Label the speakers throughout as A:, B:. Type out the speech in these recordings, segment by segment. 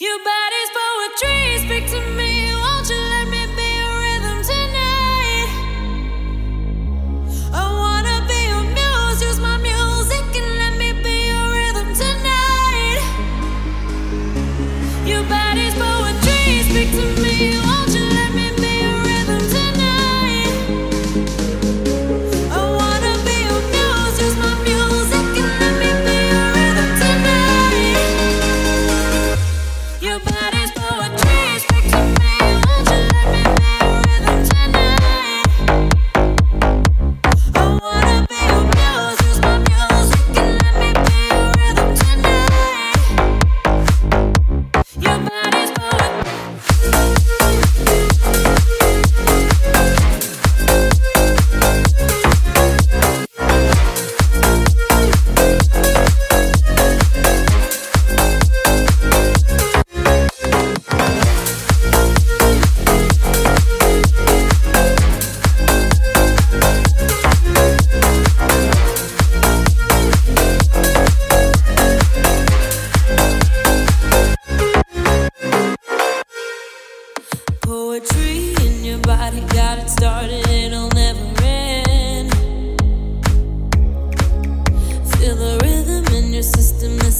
A: Your body's poetry. Speak to me. Won't you let me be rhythm tonight? I wanna be your muse. Use my music and let me be rhythm tonight. Your body's poetry. Speak to me.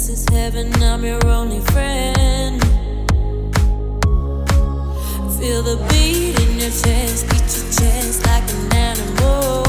A: This is heaven, I'm your only friend. Feel the beat in your chest, beat your chest like an animal.